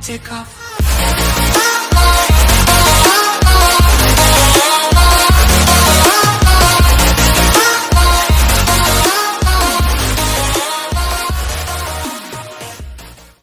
Take off.